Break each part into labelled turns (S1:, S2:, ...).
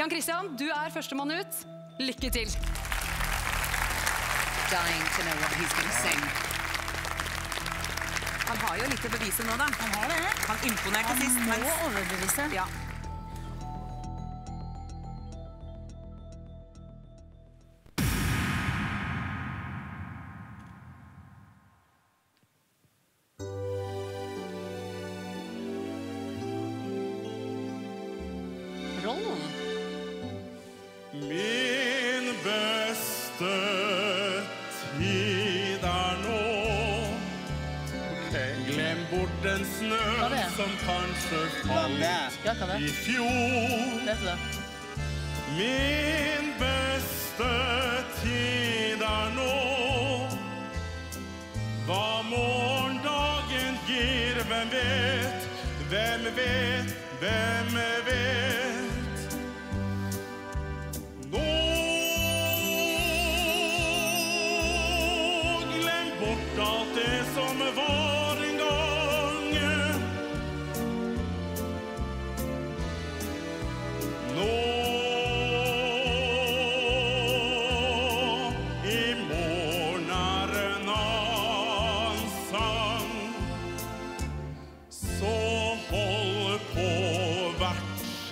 S1: Jan Christian, du er førstemann ut. Lykke til.
S2: Dying to know what he's going to sing. Han har jo litt å bevise nå, da.
S3: Han har det.
S2: Han imponerte
S3: Han
S2: sist.
S3: må
S2: mens-
S3: overbevise.
S2: Ja.
S3: Rollen.
S4: Beste tid er nå. Glem bort den snø som kanskje falt
S3: Ja,
S4: i fjor. Min beste tid er nå. Hva morgendagen gir, hvem vet? Hvem vet? Hvem vet?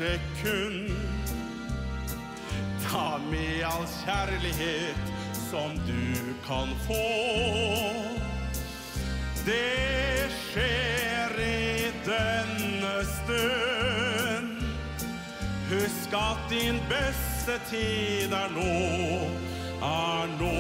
S4: Hvert kun Ta med all kjærlighet som du kan få. Det skjer i denne stund. Husk at din beste tid er nå, er nå,